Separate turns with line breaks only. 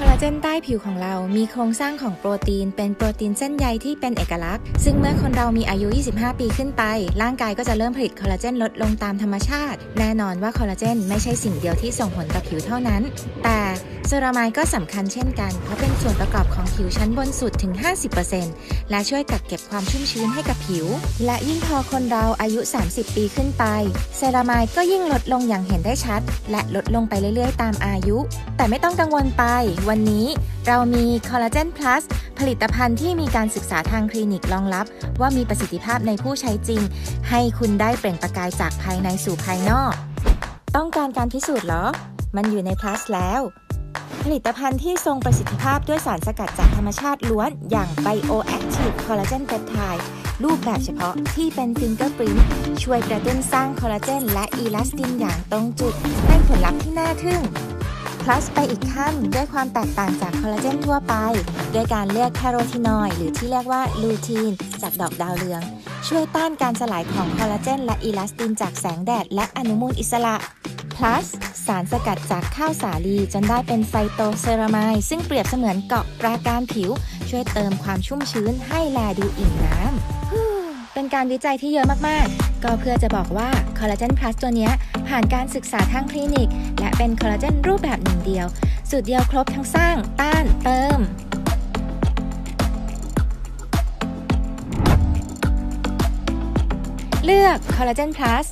คอลลาเจนใต้ผิวของเรามีโครงสร้างของโปรตีน เป็นโปรตีนเส้นใยที่เป็นเอกลักษณ์ ซึ่งเมื่อคนเรามีอายุ 25 ปีขึ้นไป ร่างกายก็จะเริ่มผลิตคอลลาเจนลดลงตามธรรมชาติ แน่นอนว่าคอลลาเจนไม่ใช่สิ่งเดียวที่ส่งผลต่อผิวเท่านั้น แต่เซรามายก็สำคัญเช่นกัน เพราะเป็นส่วนประกอบของผิวชั้นบนสุดถึง 50%และช่วยกักเก็บความชุ่มชื้นให้กับผิว และยิ่งพอคนเราอายุ 30 ปีขึ้นไป เซรามายก็ยิ่งลดลงอย่างเห็นได้ชัด และลดลงไปเรื่อยๆ ตามอายุ แต่ไม่ต้องกังวลไปวันนี้ เรามีคอลลาเจนพลัสผลิตภัณฑ์ที่มีการศึกษาทางคลินิกรองรับ ว่ามีประสิทธิภาพในผู้ใช้จริง ให้คุณได้เปล่งประกายจากภายในสู่ภายนอก ต้องการการพิสูจน์เหรอ มันอยู่ในพลัสแล้ว ผลิตภัณฑ์ที่ทรงประสิทธิภาพด้วยสารสกัดจากธรรมชาติล้วน อย่าง Bioactive Collagen Peptide รูปแบบเฉพาะที่เป็นฟิงเกอร์ปรินช่วยกระตุ้นสร้างคอลลาเจนและอีลาสตินอย่างตรงจุด ให้ผลลัพธ์ที่น่าทึ่ง plus ไปอีกขั้นด้วยความแตกต่างจากคอลลาเจนทั่วไปด้วยการเลือกแคโรทีนอยด์หรือที่เรียกว่าลูทีน จากดอกดาวเรือง ช่วยต้านการสลายของคอลลาเจนและอีลาสตินจากแสงแดดและอนุมูลอิสระ plus สารสกัดจากข้าวสาลีจนได้เป็นไฟโตเซรามายซึ่งเปรียบเสมือนเกาะปราการผิว ช่วยเติมความชุ่มชื้นให้แลดูอิ่มน้ำเป็นการวิจัยที่เยอะมาก ๆ ก็เพื่อจะบอกว่าคอลลาเจนพลัสตัวนี้ ผ่านการศึกษาทางคลินิก และเป็นคอลลาเจนรูปแบบหนึ่งเดียว สูตรเดียวครบทั้งสร้าง ต้าน เติมเลือกคอลลาเจนพลัส